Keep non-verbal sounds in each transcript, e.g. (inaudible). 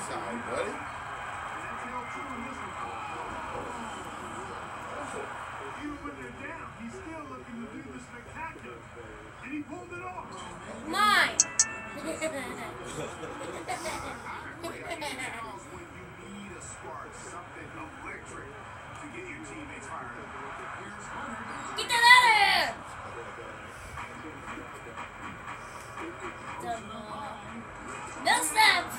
That's all right, buddy. Mine. Get that out of here. No steps.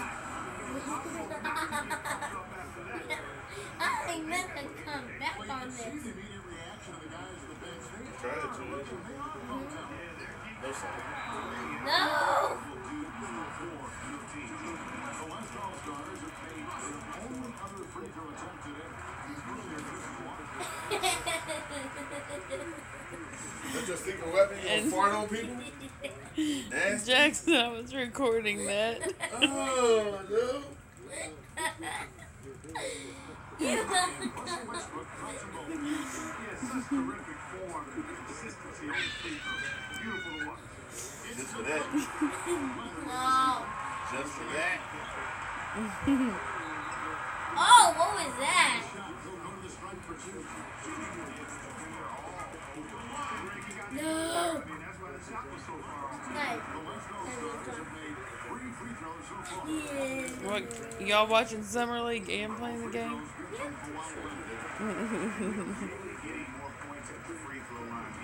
I ain't meant to come back on this. Immediate reaction of the guys at the bench. They Try to. they are No, sir. No. The West All Stars have made their only other free throw attempt today. He's earlier just one. That's your secret weapon? You gonna And- fart on people? (laughs) Nasty. Jaxson, I was recording that. Oh, dude. (laughs) Westbrook drops him over. He has such terrific form and consistency on the free. Beautiful to. Just for that. Oh. Just for that. Oh, what was that? He'll go to the strike for two. No. What y'all watching summer league and playing the game? (laughs) Yeah.